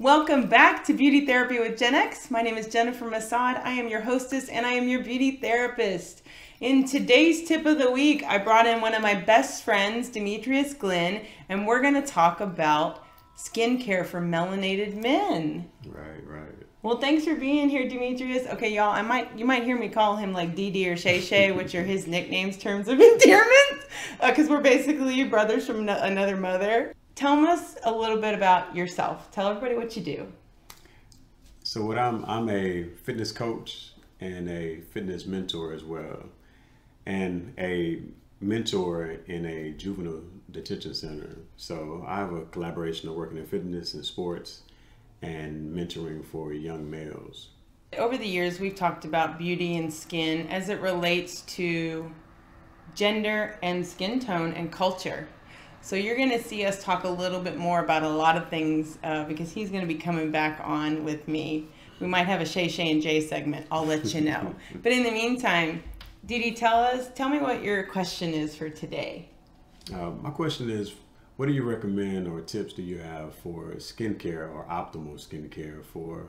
welcome back to Beauty Therapy with Jen X. My name is Jennifer Masad. I am your hostess and I am your beauty therapist. In today's tip of the week, I brought in one of my best friends, Dimitrius Glenn, and we're going to talk about skincare for melanated men. Right, right. Well, thanks for being here, Dimitrius. Okay, y'all, I might you might hear me call him like DD or Shay Shay, which are his nicknames, terms of endearment, because uh, we're basically brothers from no- another mother. Tell us a little bit about yourself. Tell everybody what you do. So, what I'm I'm a fitness coach and a fitness mentor as well, and a mentor in a juvenile detention center. So, I have a collaboration of working in fitness and sports and mentoring for young males. Over the years, we've talked about beauty and skin as it relates to gender and skin tone and culture. So you're going to see us talk a little bit more about a lot of things uh, because he's going to be coming back on with me. We might have a Shay Shay and Jay segment. I'll let you know. but in the meantime, DD, tell us, tell me what your question is for today. Uh, my question is what do you recommend or tips do you have for skincare or optimal skincare for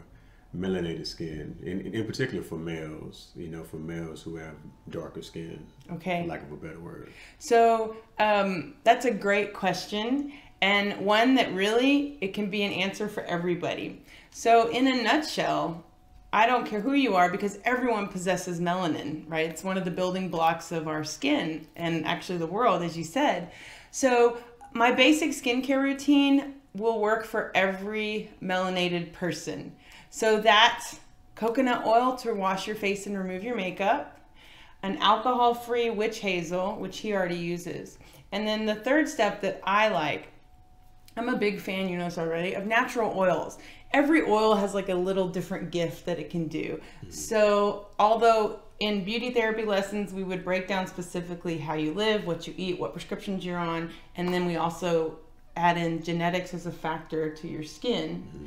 melanated skin, in, in particular for males, you know, for males who have darker skin, okay. for lack of a better word? So um, that's a great question and one that really, it can be an answer for everybody. So in a nutshell, I don't care who you are because everyone possesses melanin, right? It's one of the building blocks of our skin and actually the world, as you said. So my basic skincare routine will work for every melanated person. So that's coconut oil to wash your face and remove your makeup, an alcohol-free witch hazel, which he already uses. And then the third step that I like, I'm a big fan, you know this already, of natural oils. Every oil has like a little different gift that it can do. Mm-hmm. So although in beauty therapy lessons, we would break down specifically how you live, what you eat, what prescriptions you're on, and then we also add in genetics as a factor to your skin. Mm-hmm.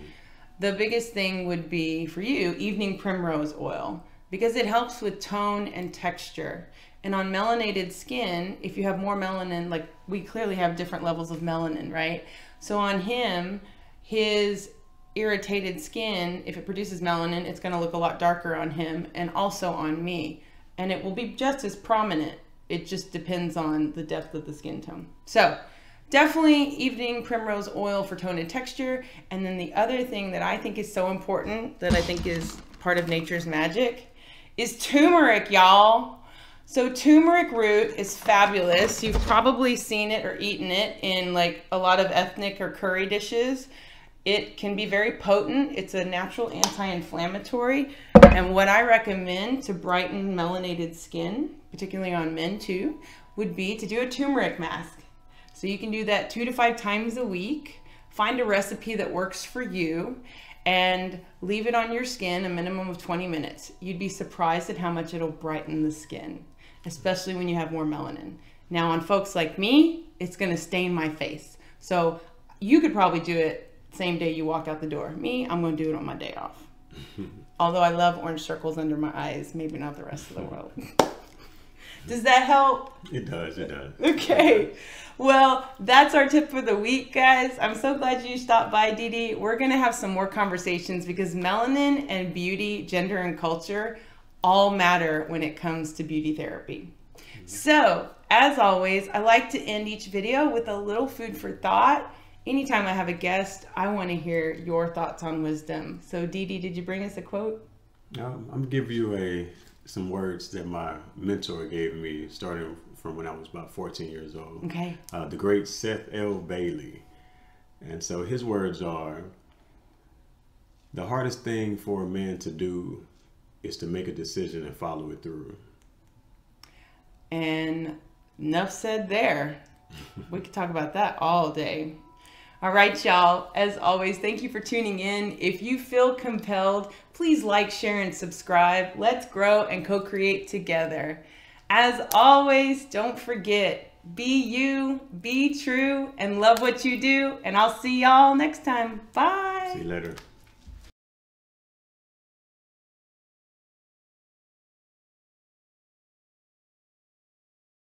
The biggest thing would be for you evening primrose oil because it helps with tone and texture. And on melanated skin, if you have more melanin, like we clearly have different levels of melanin, right? So on him, his irritated skin, if it produces melanin, it's going to look a lot darker on him and also on me. And it will be just as prominent. It just depends on the depth of the skin tone. So, definitely evening primrose oil for tone and texture. And then the other thing that I think is so important that I think is part of nature's magic is turmeric, y'all. So turmeric root is fabulous. You've probably seen it or eaten it in like a lot of ethnic or curry dishes. It can be very potent. It's a natural anti-inflammatory. And what I recommend to brighten melanated skin, particularly on men too, would be to do a turmeric mask. So you can do that two to five times a week. Find a recipe that works for you and leave it on your skin a minimum of 20 minutes. You'd be surprised at how much it'll brighten the skin, especially when you have more melanin. Now on folks like me, it's gonna stain my face. So you could probably do it same day you walk out the door. Me, I'm going to do it on my day off. Although I love orange circles under my eyes, maybe not the rest of the world. does that help? It does, it does. Okay. Well, that's our tip for the week, guys. I'm so glad you stopped by, DD. We're going to have some more conversations because melanin and beauty, gender, and culture all matter when it comes to beauty therapy. So, as always, I like to end each video with a little food for thought anytime I have a guest, I want to hear your thoughts on wisdom. So, DD, did you bring us a quote? Um, I'm gonna give you a some words that my mentor gave me, starting from when I was about 14 years old. Okay. Uh, the great Seth L. Bailey, and so his words are: "The hardest thing for a man to do is to make a decision and follow it through." And enough said there. we could talk about that all day. All right, y'all. As always, thank you for tuning in. If you feel compelled, please like, share, and subscribe. Let's grow and co create together. As always, don't forget be you, be true, and love what you do. And I'll see y'all next time. Bye. See you later.